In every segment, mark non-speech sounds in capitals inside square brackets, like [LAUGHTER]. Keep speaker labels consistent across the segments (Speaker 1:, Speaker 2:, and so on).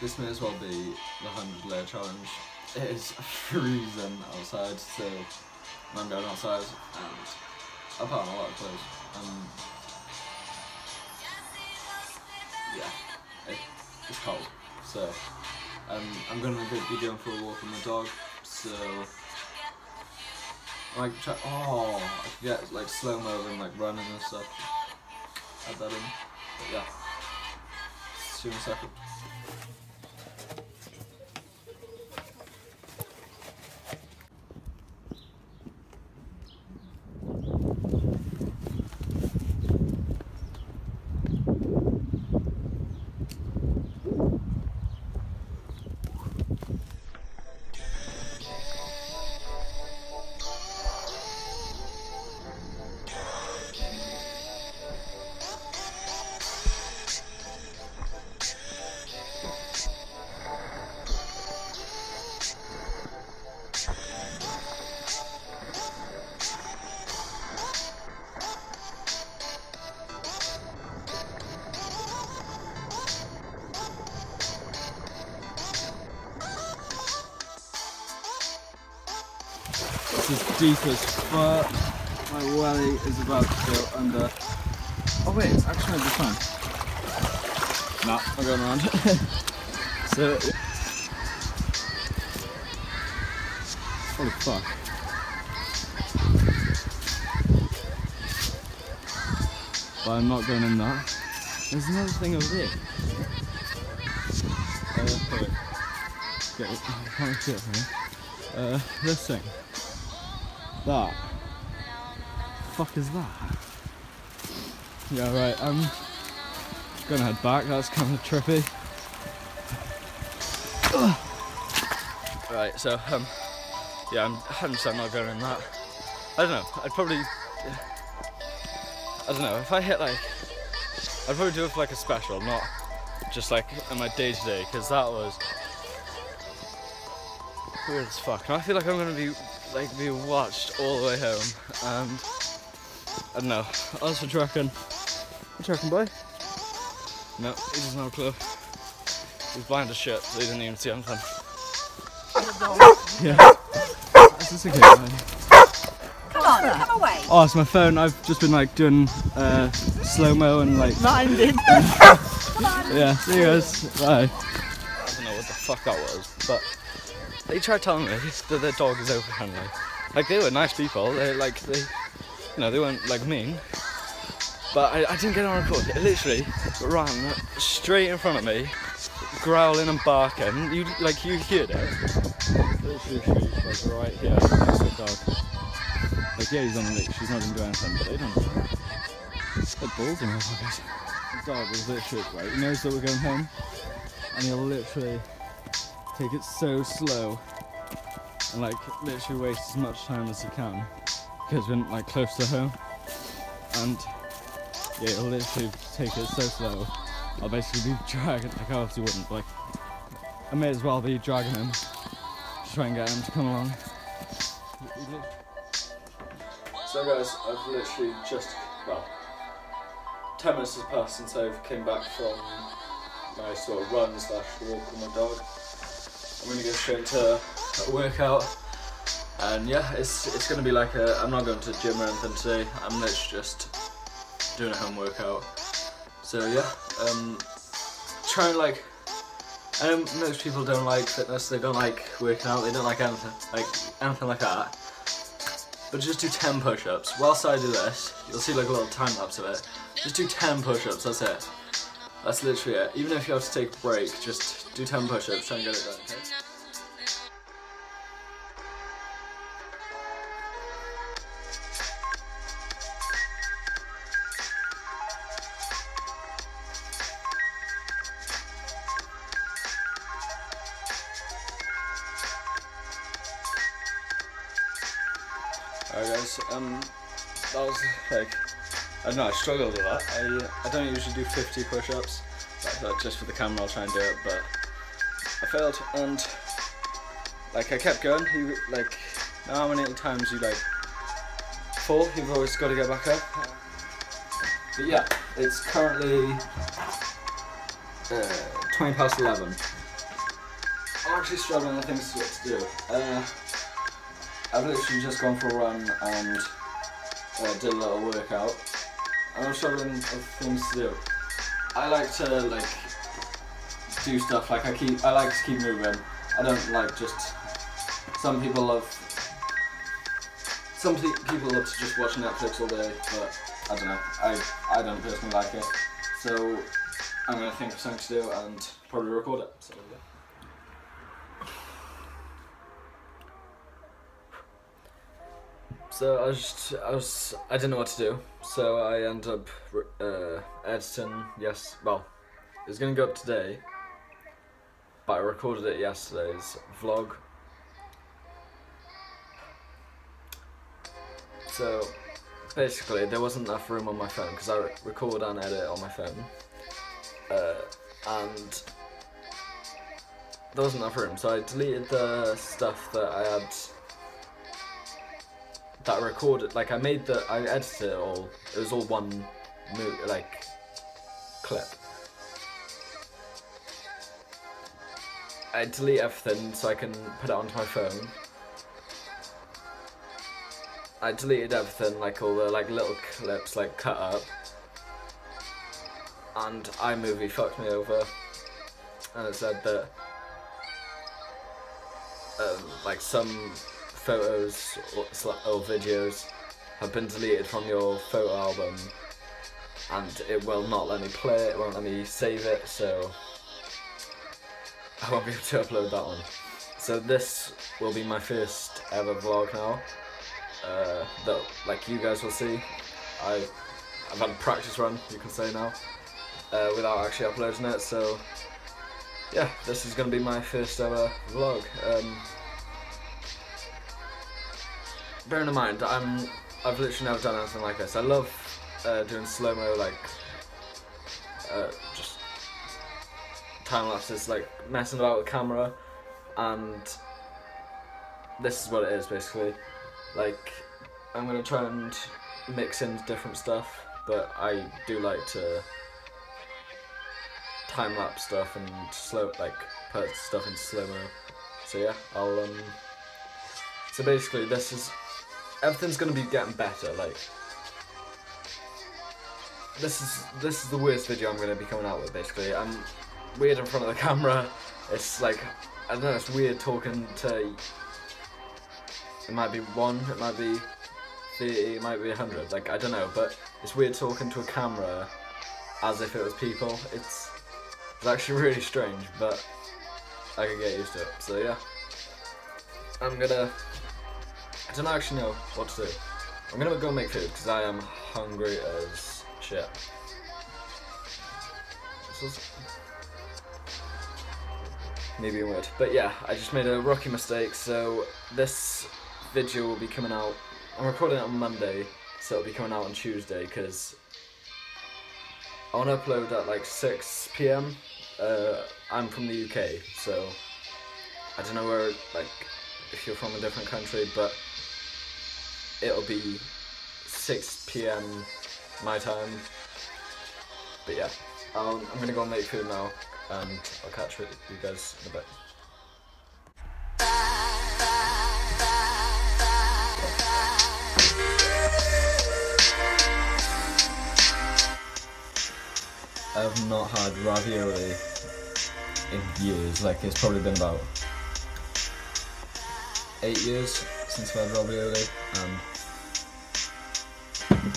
Speaker 1: this may as well be the 100 layer challenge. It is [LAUGHS] freezing outside, so I'm going outside and I put on a lot of clothes. Um, yeah, it, it's cold, so um, I'm going to be going for a walk with my dog, so like try, oh, I could get like slow mo and like running and stuff. Add that in, but yeah. See you in a second. Deep fuck. My welly is about to go under. Oh wait, it's actually the fine. Nah, I'm going around. [LAUGHS] so, holy fuck. But I'm not going in that. There's another thing over there. Uh, wait. Get. [LAUGHS] I can't see it from here. Uh, this thing. That. fuck is that? Yeah, right, I'm gonna head back, that's kind of trippy. Ugh. Right, so, um, yeah, I'm 100% not going in that. I don't know, I'd probably, I don't know, if I hit like, I'd probably do it for like a special, not just like in my day to day, because that was weird as fuck. And I feel like I'm gonna be like be watched all the way home, and I don't know. As for tracking, what tracking boy? No, he doesn't have a clue. He's blind as shit, so he didn't even see anything. yeah. Is this okay? man?
Speaker 2: Come on, come away.
Speaker 1: Oh, it's my phone. I've just been like doing uh, slow mo and like.
Speaker 2: Minded. [LAUGHS]
Speaker 1: Yeah, see you guys. Bye. I don't know what the fuck that was, but they tried telling me [LAUGHS] that their dog is over friendly. Like they were nice people. They like they, you know, they weren't like mean. But I, I didn't get on record. It literally ran straight in front of me, growling and barking. You like you heard it. She's like right here next the dog. Like yeah, he's on the leash. She's not doing anything, but they don't. They're balls in motherfuckers. The dog was literally right. He knows that we're going home, and he'll literally take it so slow and like literally waste as much time as you can. Because we're like close to home and yeah he'll literally take it so slow I'll basically be [LAUGHS] dragging like I obviously wouldn't but like I may as well be dragging him to try and get him to come along. So guys I've literally just well 10 minutes has passed since I've came back from my sort of run slash walk with my dog I'm gonna go straight to a workout. And yeah, it's it's gonna be like a. I'm not going to gym or anything today. I'm literally just doing a home workout. So yeah, um, try and like. I know most people don't like fitness. They don't like working out. They don't like anything like anything like that. But just do 10 push-ups. Whilst I do this, you'll see like a little time lapse of it. Just do 10 push-ups. That's it. That's literally it. Even if you have to take a break, just do 10 push-ups, try and get it done, okay? Alright guys, um, that was like, I don't know, I struggled with that. I, I don't usually do 50 push-ups, thought just for the camera I'll try and do it, but I failed and like I kept going, he, like, how many times you like fall, you've always got to get back up. But yeah, it's currently uh, 20 past 11 I'm actually struggling with things to do. Uh, I've literally just gone for a run and uh, did a little workout. I'm struggling with things to do. I like to like do stuff like I keep. I like to keep moving. I don't like just. Some people love. Some people love to just watch Netflix all day, but I don't know. I I don't personally like it. So I'm gonna think of something to do and probably record it. So yeah. So I just, I was, I didn't know what to do. So I ended up uh, editing. Yes, well, it's gonna go up today, but I recorded it yesterday's vlog. So basically, there wasn't enough room on my phone because I re- record and edit on my phone, uh, and there wasn't enough room. So I deleted the stuff that I had that I recorded. Like I made the, I edited it all. It was all one, like clip. I delete everything so I can put it onto my phone. I deleted everything, like all the like little clips, like cut up. And iMovie fucked me over, and it said that um, like some photos or, or videos have been deleted from your photo album, and it will not let me play it. It won't let me save it, so I won't be able to upload that one. So this will be my first ever vlog now. Uh, that like you guys will see. I I've had a practice run, you can say now, uh, without actually uploading it. So yeah, this is gonna be my first ever vlog. Um, bearing in mind, I'm I've literally never done anything like this. I love uh, doing slow mo, like uh, just time lapses, like messing about with camera, and this is what it is basically. Like I'm gonna try and mix in different stuff, but I do like to time lapse stuff and slow like put stuff into slow mo. So yeah, I'll um. So basically, this is everything's gonna be getting better. Like this is this is the worst video I'm gonna be coming out with. Basically, I'm weird in front of the [LAUGHS] camera. It's like I don't know. It's weird talking to. It might be one. It might be thirty. It might be hundred. Like I don't know. But it's weird talking to a camera as if it was people. It's it's actually [LAUGHS] really strange, but I can get used to it. So yeah, I'm gonna. I don't actually know what to do. I'm gonna go make food because I am hungry as shit. This was maybe but yeah, I just made a rocky mistake. So this video will be coming out. I'm recording it on Monday, so it'll be coming out on Tuesday because I want to upload at like 6 p.m. Uh, I'm from the UK, so I don't know where like if you're from a different country, but it'll be 6 p.m. my time. But yeah, I'll, I'm gonna go and make food now, and I'll catch with you guys in a bit. I have not had ravioli in years. Like it's probably been about eight years since I've had ravioli, and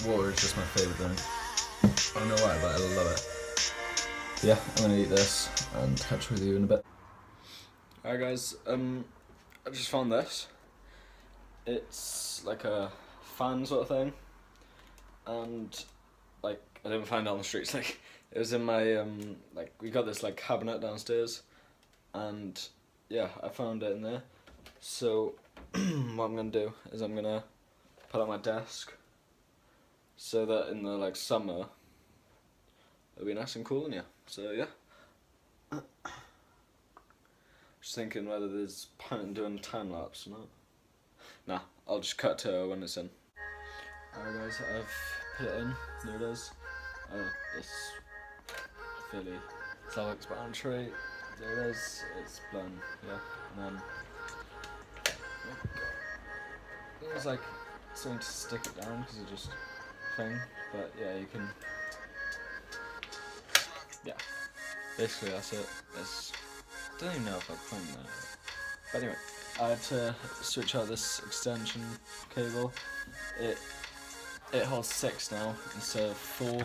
Speaker 1: water is just my favourite drink. I don't know why, but I love it. Yeah, I'm gonna eat this and catch with you in a bit. Alright, guys. Um, I just found this. It's like a fan sort of thing, and like I didn't find it on the streets. [LAUGHS] Like it was in my um, like we got this like cabinet downstairs, and yeah, I found it in there. So [CLEARS THROAT] what I'm gonna do is I'm gonna put on my desk so that in the like summer it'll be nice and cool in here. So yeah. [CLEARS THROAT] Just thinking whether there's point in doing time lapse or not. Nah, I'll just cut to when it's in. Alright guys, I've put it in. There it is. Uh, it's fairly self-explanatory. there it is. It's blown, yeah. And then there's like something to stick it down because it just thing. But yeah, you can. Yeah, basically that's it. I don't even know if I've planned that. But anyway, I had to switch out this extension cable. It it holds six now instead of four.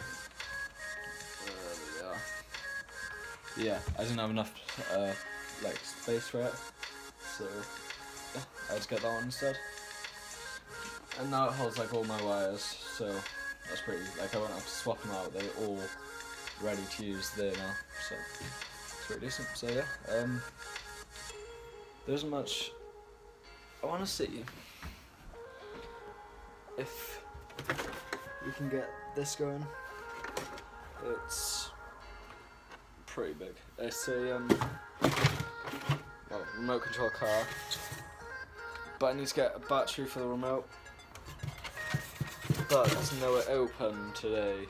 Speaker 1: Uh, yeah. yeah, I didn't have enough uh, like space for it, so yeah, I just get that one instead. And now it holds like all my wires, so that's pretty. Like I won't have to swap them out. They're all ready to use there now, so it's pretty decent. So yeah, um, there isn't much. I want to see if we can get this going. It's pretty big. It's a um, well, remote control car, but I need to get a battery for the remote. There's nowhere open today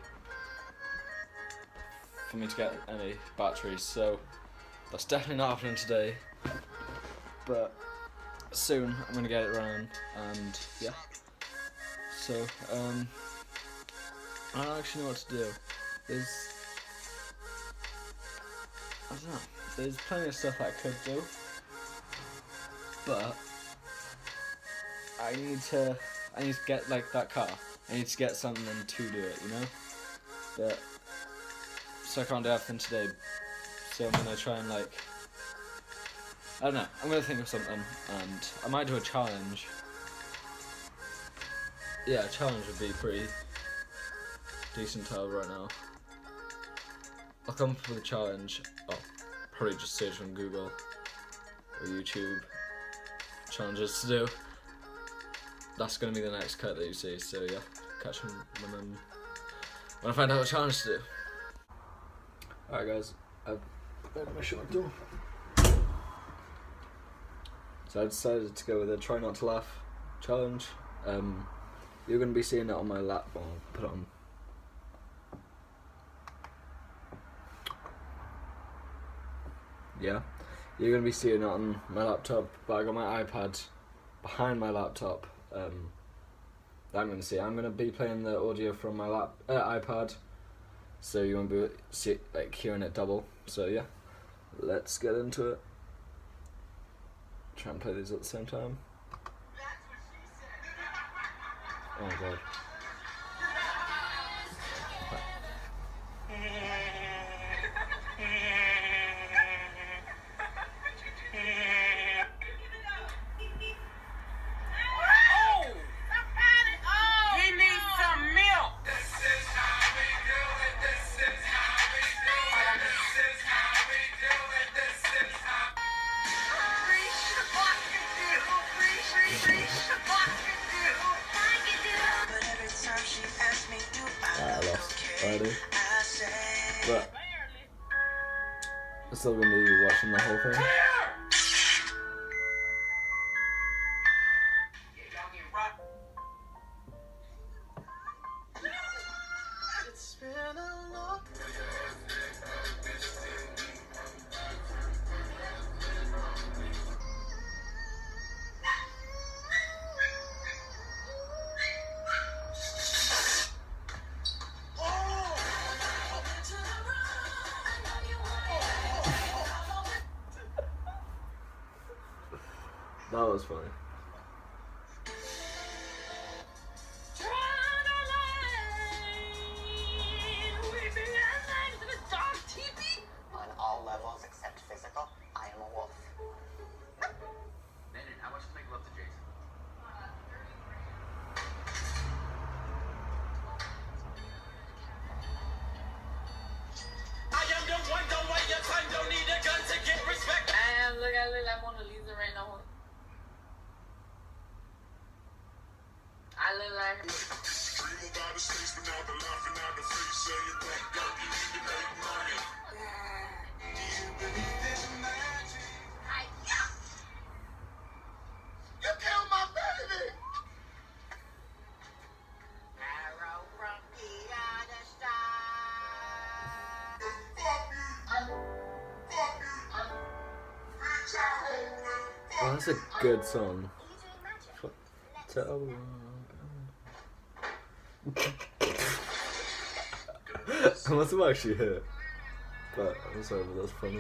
Speaker 1: for me to get any batteries, so that's definitely not happening today. But soon I'm gonna get it around, and yeah. So um, I don't actually know what to do. There's I don't know. There's plenty of stuff I could do, but I need to. I need to get like that car. I need to get something to do it, you know. But so I can't do everything today. So I'm gonna try and like. I don't know. I'm gonna think of something, and I might do a challenge. Yeah, a challenge would be pretty decent have right now. I'll come up with a challenge. Oh, probably just search on Google or YouTube challenges to do. That's gonna be the next cut that you see. So yeah, catch him when I'm when I find out what challenge to do. Alright guys, I've made my shot done. So I decided to go with a try not to laugh challenge. Um, you're gonna be seeing it on my lap. I'll put on yeah you're gonna be seeing it on my laptop but I got my iPad behind my laptop um, I'm gonna see I'm gonna be playing the audio from my lap uh, iPad. So you won't be see, like hearing it double. So yeah. Let's get into it. Try and play these at the same time. Oh god still gonna be watching the whole thing that was funny That's a good song. [LAUGHS] I must have actually hit. But I'm sorry, but that's funny.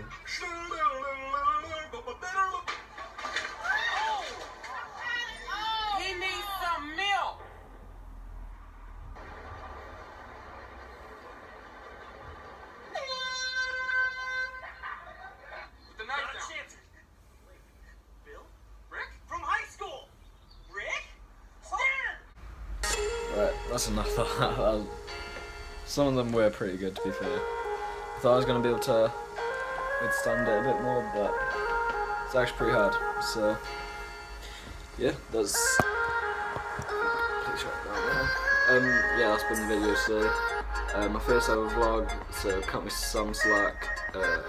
Speaker 1: That's enough of that. Some of them were pretty good, to be fair. I thought I was going to be able to withstand it a bit more, but it's actually pretty hard. So, yeah, that's. Um, yeah, that's been the video today. Uh, my first ever vlog, so cut me some slack. Uh,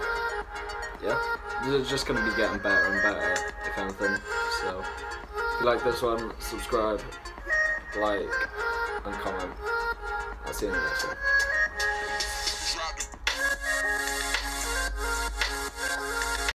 Speaker 1: yeah, it's just going to be getting better and better, that kind of thing. So, if you like this one, subscribe, like, and comment. I'll see you in the next one.